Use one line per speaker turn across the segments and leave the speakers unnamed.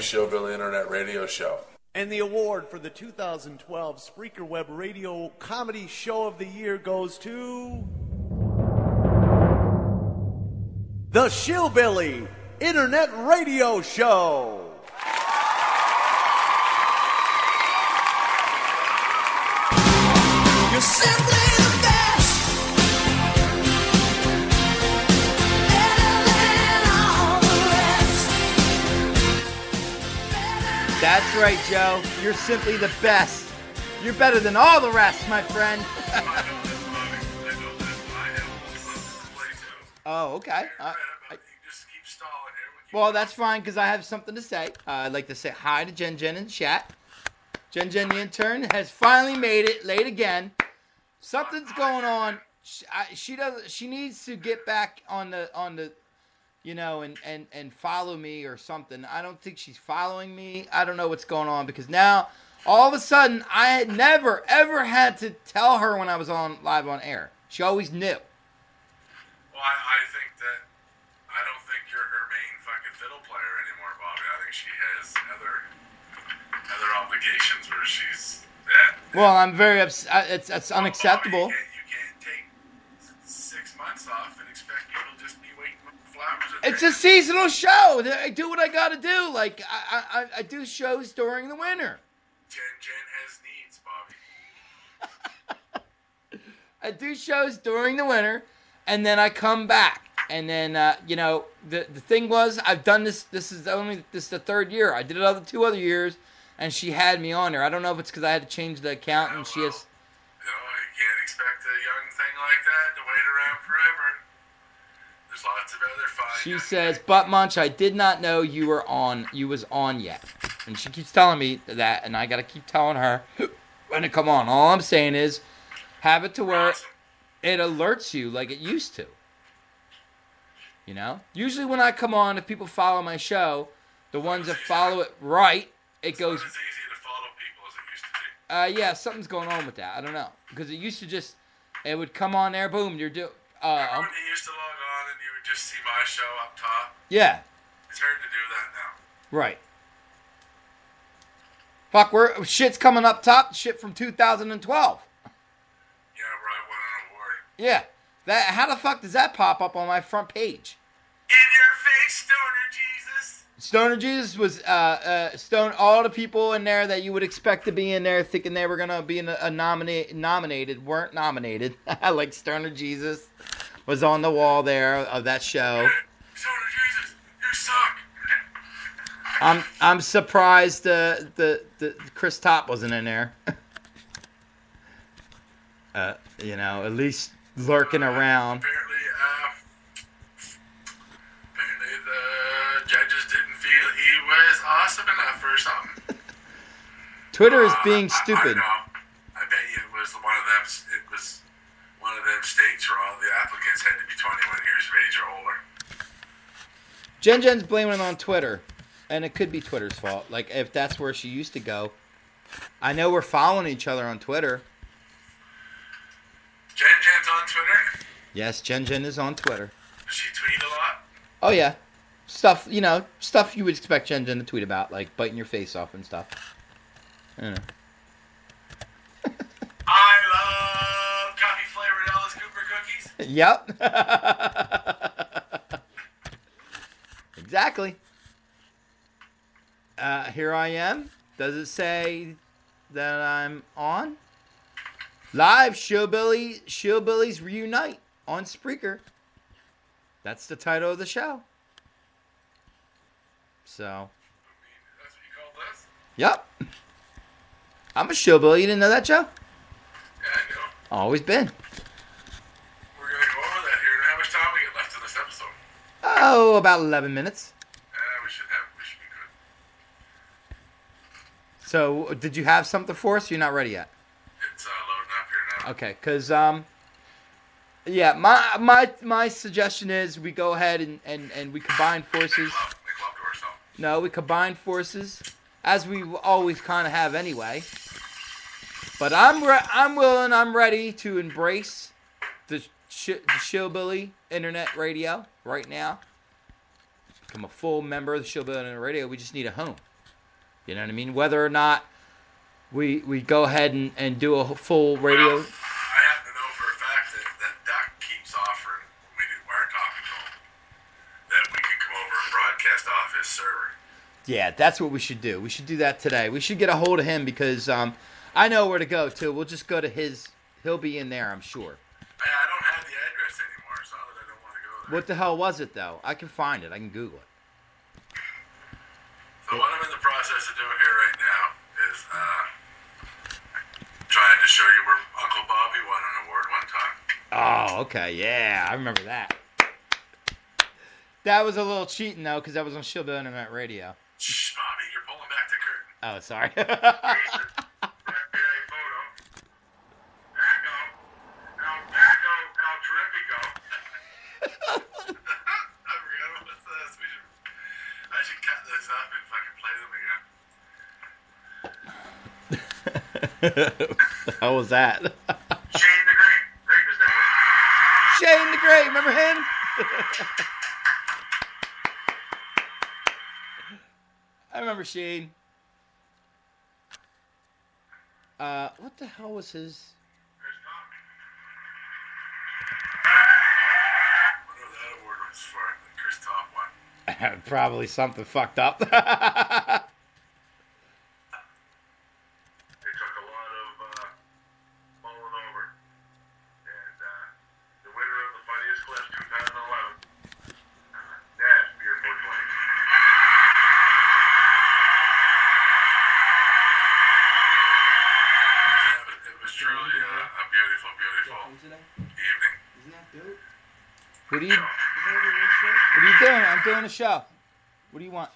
Shillbilly Internet Radio Show.
And the award for the 2012 Spreaker Web Radio Comedy Show of the Year goes to. The Shillbilly Internet Radio Show.
You're simply
right, Joe. You're simply the best. You're better than all the rest, my friend. oh, okay. Uh, I- well, that's fine because I have something to say. Uh, I'd like to say hi to Jen Jen in chat. Jen Jen, the intern, has finally made it late again. Something's going on. She, I, she does. She needs to get back on the on the, you know, and and and follow me or something. I don't think she's following me. I don't know what's going on because now all of a sudden I had never ever had to tell her when I was on live on air. She always knew.
Well, I, I think that I don't think you're her main fucking fiddle player anymore, Bobby. I think she has other other obligations where she's at.
Well, I'm very upset. It's it's unacceptable.
You
It's a seasonal show. I do what I got to do. Like I, I, I do shows during the winter.
Jen Jen has needs, Bobby.
I do shows during the winter, and then I come back. And then uh, you know the the thing was I've done this. This is only this is the third year. I did it other two other years, and she had me on her. I don't know if it's because I had to change the account, and she has.
You know, you can't expect a young thing like that to wait around forever. There's lots of other fine.
She says. "Butt Munch, I did not know you were on. You was on yet." And she keeps telling me that, and I gotta keep telling her when to come on. All I'm saying is, have it to where
Awesome.
it alerts you like it used to. You know, usually when I come on, if people follow my show, the ones that follow it right, it goes.
It's not as easy to follow people as it used to be.
Uh, yeah, something's going on with that. I don't know because it used to just, it would come on there, boom, you're do. Uh,
just see my show up top?
yeah,
It's hard to do that now.
Right. Fuck, we're shit's coming up top. Shit from 2012.
Yeah, where I won an award.
Yeah. That how the fuck does that pop up on my front page?
In your face, Stoner Jesus.
Stoner Jesus was uh, uh, Stone. All the people in there that you would expect to be in there, thinking they were gonna be in a, a nominate nominated, weren't nominated. like Stoner Jesus was on the wall there of that show.
Stoner Jesus, you suck.
I'm I'm surprised uh, the the Chris Top wasn't in there. uh, you know, at least lurking around.
Apparently, uh, apparently the judges didn't feel he was awesome enough or something.
Twitter is
Uh,
being
I- I
stupid.
know. I bet you it was one of them. It was one of them states where all the applicants had to be 21 years of age or older.
Jen Jen's blaming it on Twitter, and it could be Twitter's fault. Like if that's where she used to go. I know we're following each other on Twitter.
Jen Jen's on Twitter.
Yes, Jen Jen is on Twitter.
Does she tweet a lot?
Oh yeah, stuff you know, stuff you would expect Jen Jen to tweet about, like biting your face off and stuff. I don't know.
I love coffee flavored Alice Cooper cookies.
Yep. exactly. Uh, here I am. Does it say that I'm on? Live Shillbilly Shillbillies Reunite on Spreaker. That's the title of the show. So,
that's what you call this?
yep. I'm a shillbilly. You didn't know that, Joe?
Yeah, I know.
Always been.
We're gonna go over that here. How much time we get left in this episode?
Oh, about 11 minutes.
Uh, we should have. We should be good.
So, did you have something for us? You're not ready yet.
It's uh, loading up here now.
Okay, because um, yeah, my my my suggestion is we go ahead and and and we combine forces.
Make love, make love to ourselves.
No, we combine forces, as we always kind of have anyway. But I'm re- I'm willing, I'm ready to embrace the sh- the Shillbilly Internet Radio right now. Become a full member of the Shillbilly Internet Radio. We just need a home. You know what I mean? Whether or not we we go ahead and, and do a full radio.
Well, I happen to know for a fact that, that Duck keeps offering, when we our talking to him, that we could come over and broadcast off his server.
Yeah, that's what we should do. We should do that today. We should get a hold of him because um, I know where to go too. We'll just go to his. He'll be in there, I'm sure. What the hell was it though? I can find it. I can Google it.
So what I'm in the process of doing here right now is uh, trying to show you where Uncle Bobby won an award one time.
Oh, okay. Yeah, I remember that. That was a little cheating though, because that was on Shield Internet Radio.
Shh, Bobby, you're pulling back the curtain.
Oh, sorry.
Jason, record a photo. Echo. El, echo, El Terrifico. I forgot what it says. We should, I should cut this up and fucking play them again.
How was that?
Shane the Great. Greatness Network.
Shane the Great, remember him? I remember Shane. Uh, what the hell was his?
Chris Top. wonder what that award was for. Chris Top one.
Probably something fucked up.
It took a lot of uh, mulling over. And uh, the winner of the Funniest Clip 2011, Nash Beer 420. Yeah, it was truly uh, a beautiful, beautiful evening.
what are you? What are you doing? I'm doing a show. What do you want?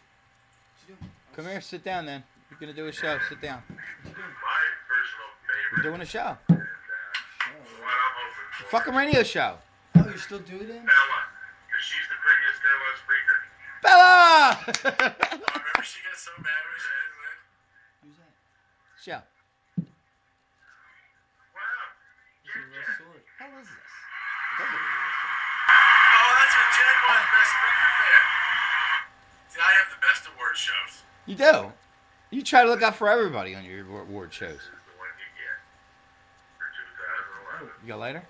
Come here, sit down. Then you're gonna do a show. Sit down.
My personal
We're
favorite,
doing a show.
and what I'm hoping for,
Fucking radio show.
Oh, you still do that?
Bella, because she's the prettiest girl on Spreaker.
Bella.
Oh, remember she got so mad when she didn't win?
Who's that?
show.
Wow.
It's a real sword.
How is this?
Oh, that's what best Spreaker fan. See, I have the best award shows.
You do. You try to look out for everybody on your award shows.
This is the one you get
You got a lighter?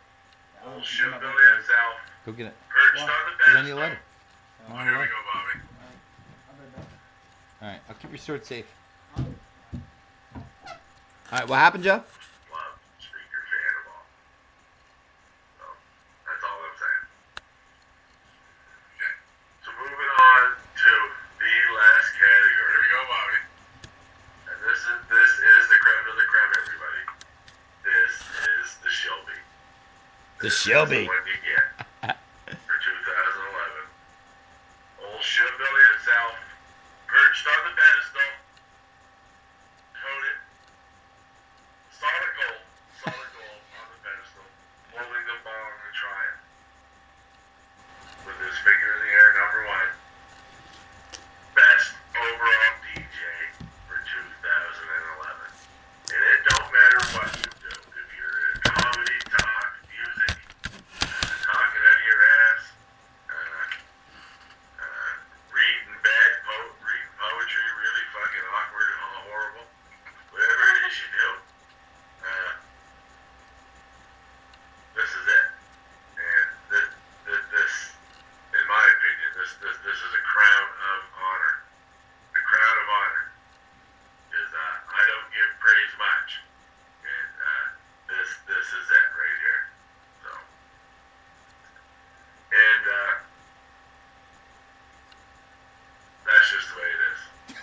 Old Shillbilly itself,
Go get it.
perched on the
Is
bench.
any lighter?
Oh, here we go, Bobby.
All right. I'll keep your sword safe. All right. What happened, Joe?
Love Spreaker fan of all. So, that's all I'm saying. Okay. So moving on to the last category. Here we go, Bobby. And this is this is the creme of the creme, everybody. This is the Shelby.
The
This is
Shelby.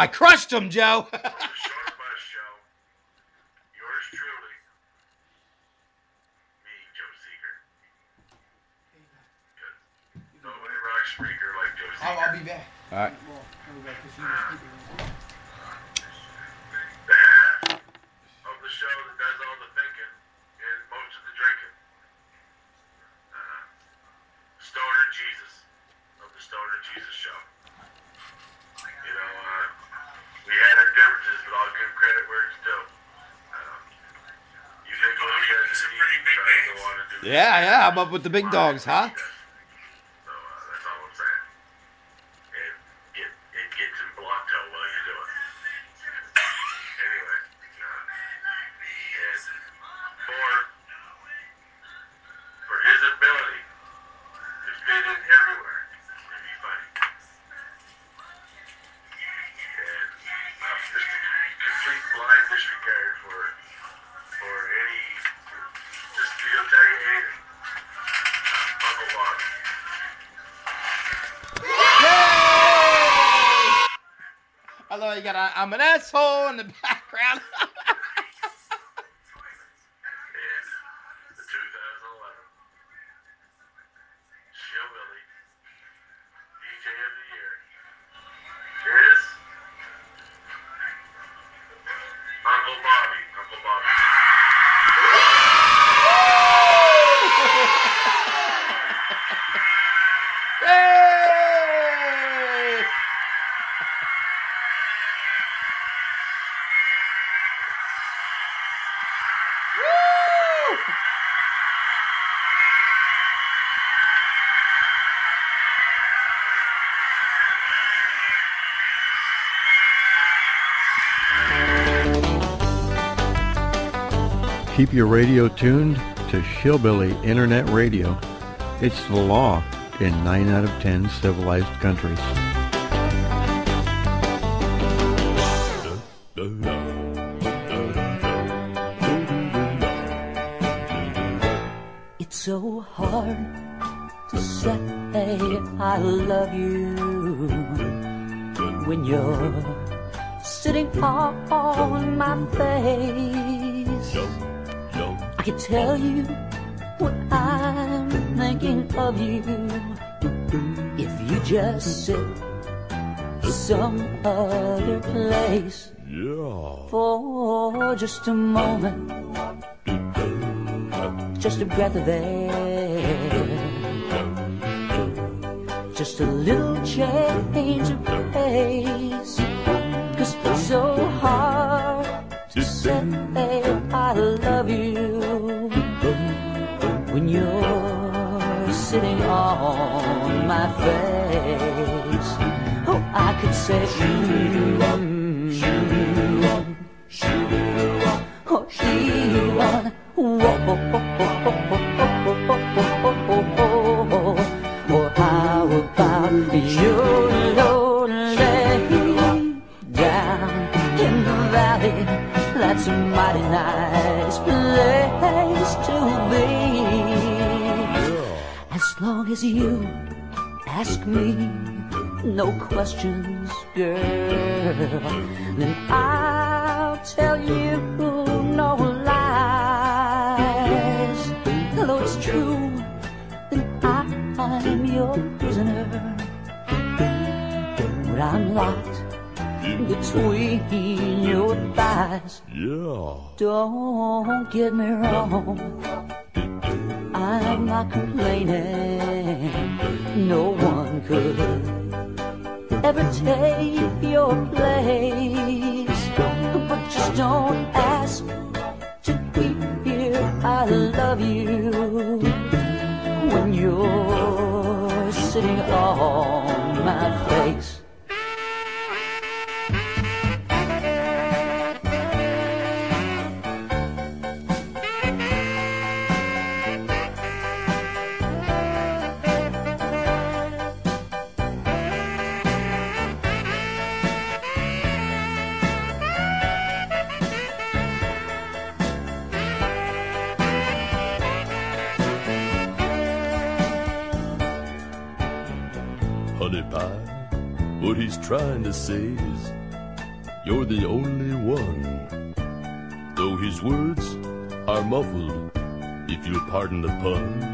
I
crushed him, Joe.
The Short Bus Yours truly, me, Joe Seeger. 'Cause Nobody rocks Spreaker like Joe
I'll, I'll be back.
All right.
Well, I'll be back 'cause you were speaking.
Yeah, yeah. I'm up with the big dogs, huh? I love you got a, I'm an asshole in the background.
Keep your radio tuned to Shillbilly Internet Radio. It's the law in 9 out of 10 civilized countries.
It's so hard to say I love you when you're sitting on my face. I can tell you what I'm thinking of you if you just sit some other place yeah. for just a moment just a breath of air. Just a little change of pace. Cause it's so hard when you're sitting on my face. Oh, I could say, mm, ask me no questions, girl, then I'll tell you no lies. Though it's true, then I'm your prisoner. When I'm locked between your thighs. Don't get me wrong. I'm not complaining. No one could ever take your place. But just don't ask to be here. I love you when you're sitting
He's trying to say is, you're the only one. Though his words are muffled, if you'll pardon the pun,